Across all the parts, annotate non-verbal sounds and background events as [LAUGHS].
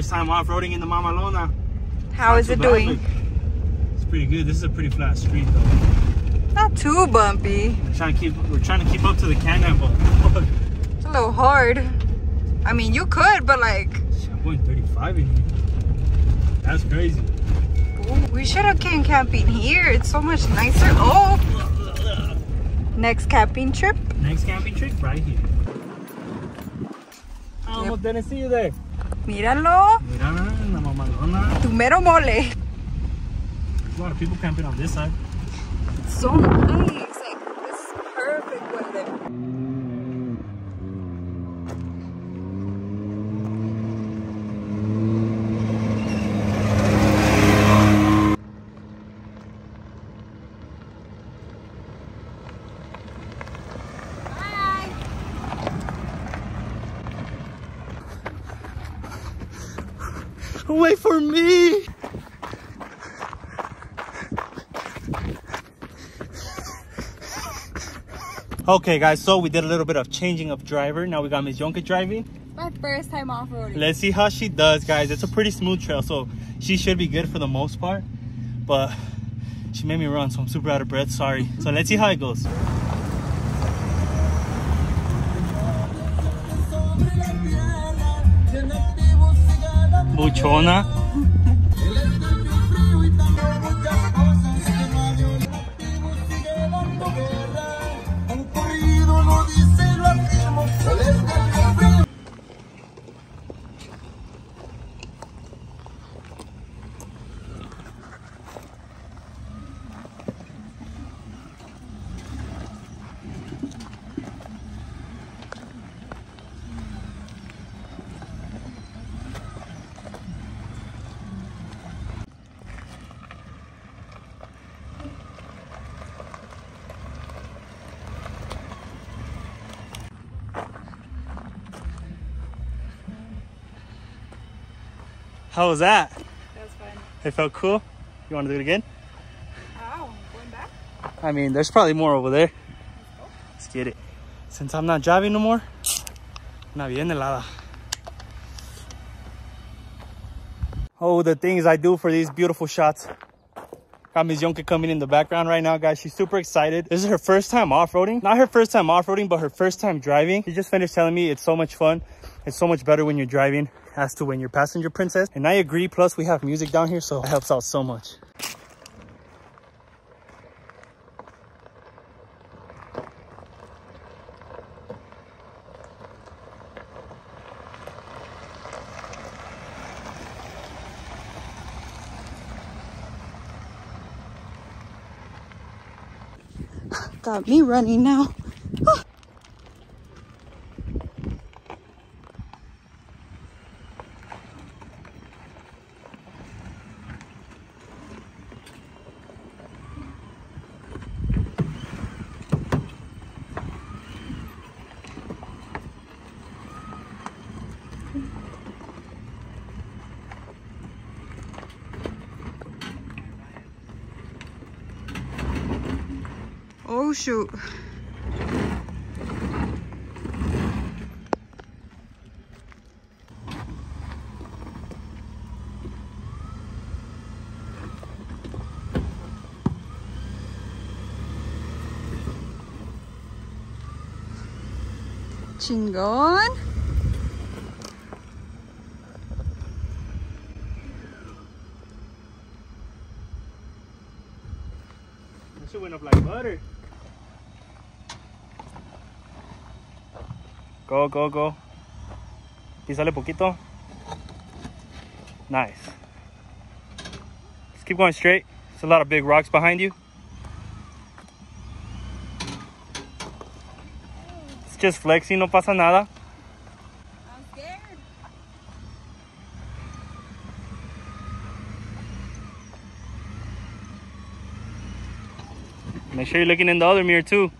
First time off-roading in the Mamalona. How is it doing? It's pretty good. This is a pretty flat street though. Not too bumpy. We're trying to keep we're trying to keep up to the canyon, but it's a little hard. I mean, you could, but like. I'm going 35 in here. That's crazy. Ooh, we should have came camping here. It's so much nicer. Oh. Next camping trip. Next camping trip right here. I almost didn't see you there. Míralo. Mira, la mamalona. Tu mero mole. There's a lot of people camping on this side. So nice. Like, this is perfect weather. Wait for me! Okay guys, so we did a little bit of changing of driver. Now we got Miss Yonke driving. My first time off-roading. Let's see how she does, guys. It's a pretty smooth trail, so she should be good for the most part. But she made me run, so I'm super out of breath, sorry. So let's see how it goes. Buchona. How was that? That was fun. It felt cool. You want to do it again? Oh, going back? I mean, there's probably more over there. Let's get it. Since I'm not driving no more, una bien helada. Oh, the things I do for these beautiful shots. Got Ms. Yonke coming in the background right now, guys. She's super excited. This is her first time off-roading. Not her first time off-roading, but her first time driving. She just finished telling me it's so much fun. It's so much better when you're driving as to when you're passenger princess. And I agree. Plus, we have music down here, so it helps out so much. [LAUGHS] Got me running now. Oh shoot. Chingon. That shit went up like butter. Go, go, go. Písale poquito. Nice. Just keep going straight. There's a lot of big rocks behind you. It's just flexing, no pasa nada. I'm scared. Make sure you're looking in the other mirror too.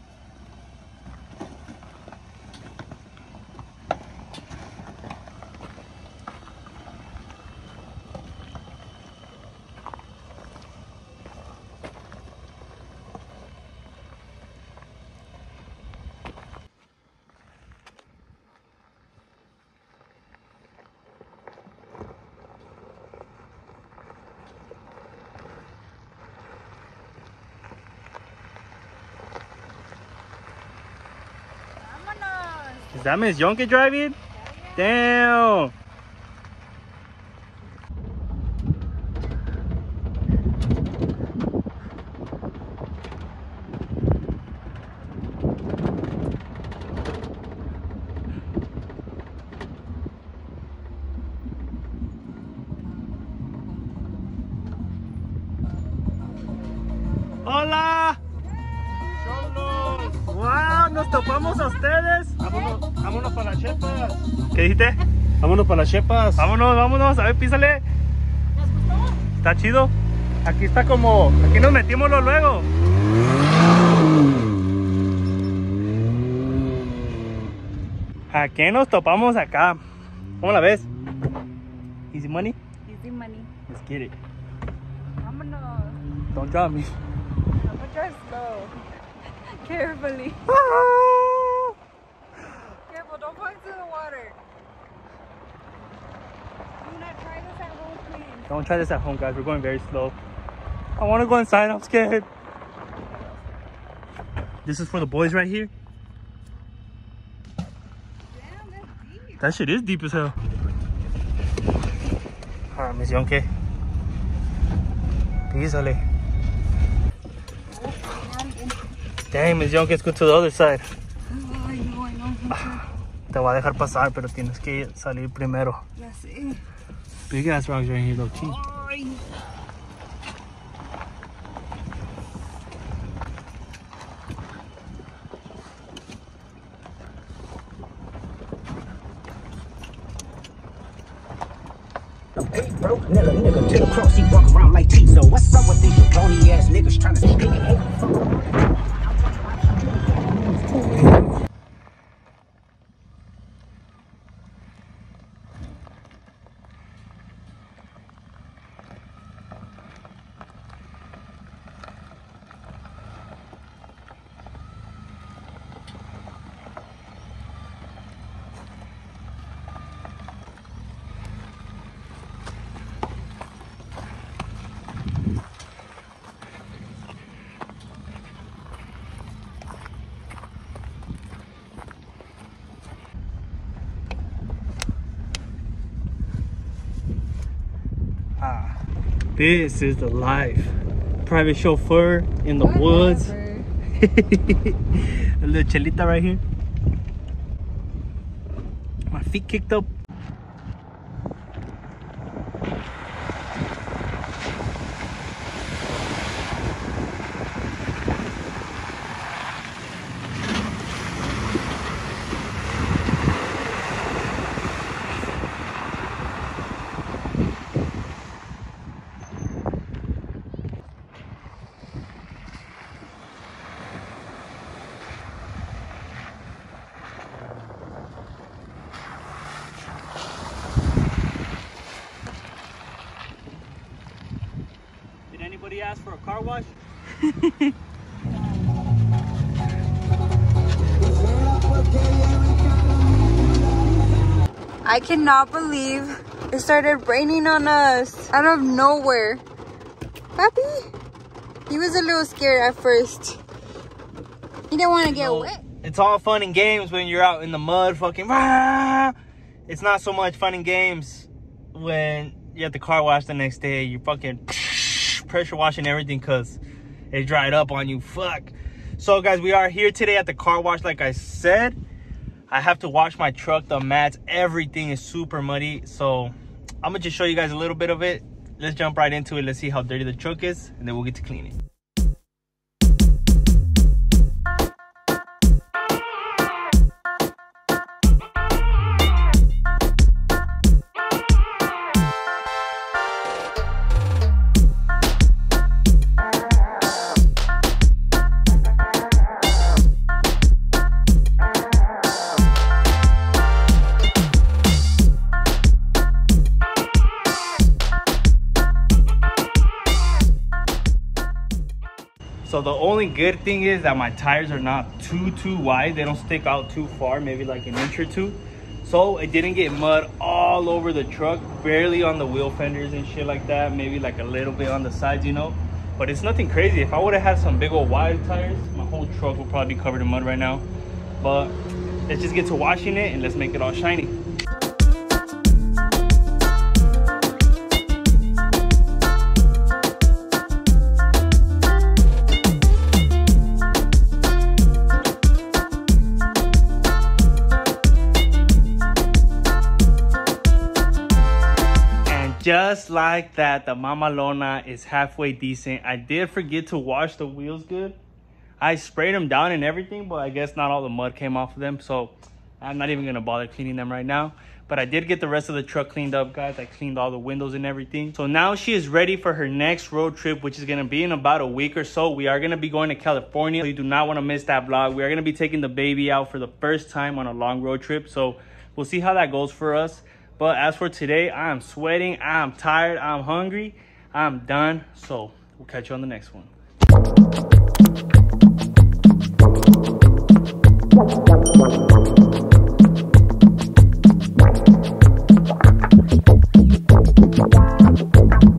Is that Miss Yonke driving? Damn. Hola. Nos topamos a ustedes. Vámonos, vámonos para las chepas. ¿Qué dijiste? Vámonos para las chepas. Vámonos, vámonos, a ver, písale. Está chido. Aquí está como, aquí nos metimos lo luego. ¿A qué nos topamos acá? ¿Cómo la ves? Easy money? Easy money. Let's get it. Vámonos. Don't drop me. I'm gonna drive slow. Carefully. [LAUGHS] Careful, don't into the water. Do not try this at home, please. Don't try this at home, guys. We're going very slow. I want to go inside. I'm scared. This is for the boys right here. Damn, that's deep. That shit is deep as hell. Alright, Miss Yonke. Písale. Dang, Miss Yonke, let's go to the other side. Ay, no. Te voy a dejar pasar, pero tienes que salir primero. Ya sé. Big ass rocks right here, low key. Ay. Hey, bro, nigga, nigga, to the cross, he walk around like T. So what's up with these jabroni ass niggas trying to speak? Hey, Ah, this is the life. Private chauffeur in the woods. [LAUGHS] A little chelita right here. My feet kicked up. Did for a car wash? [LAUGHS] I cannot believe it started raining on us out of nowhere. Papi, he was a little scared at first. He didn't want to get No, wet. It's all fun and games when you're out in the mud, fucking. "Rah!" It's not so much fun and games when you have the car wash the next day. You're fucking [LAUGHS] pressure washing everything because it dried up on you. Fuck. So, guys, we are here today at the car wash. Like I said, I have to wash my truck, the mats, everything is super muddy. So, I'm gonna just show you guys a little bit of it. Let's jump right into it. Let's see how dirty the truck is, and then we'll get to clean it. Good thing is that my tires are not too too wide. They don't stick out too far, maybe like an inch or two. So it didn't get mud all over the truck, barely on the wheel fenders and shit like that. Maybe like a little bit on the sides, you know. But it's nothing crazy. If I would have had some big old wide tires, my whole truck would probably be covered in mud right now. But let's just get to washing it and let's make it all shiny. Just like that, the Mamalona is halfway decent. I did forget to wash the wheels good. I sprayed them down and everything, but I guess not all the mud came off of them. So I'm not even gonna bother cleaning them right now. But I did get the rest of the truck cleaned up, guys. I cleaned all the windows and everything. So now she is ready for her next road trip, which is gonna be in about a week or so. We are gonna be going to California. So you do not wanna miss that vlog. We are gonna be taking the baby out for the first time on a long road trip. So we'll see how that goes for us. But as for today, I'm sweating, I'm tired, I'm hungry, I'm done. So we'll catch you on the next one.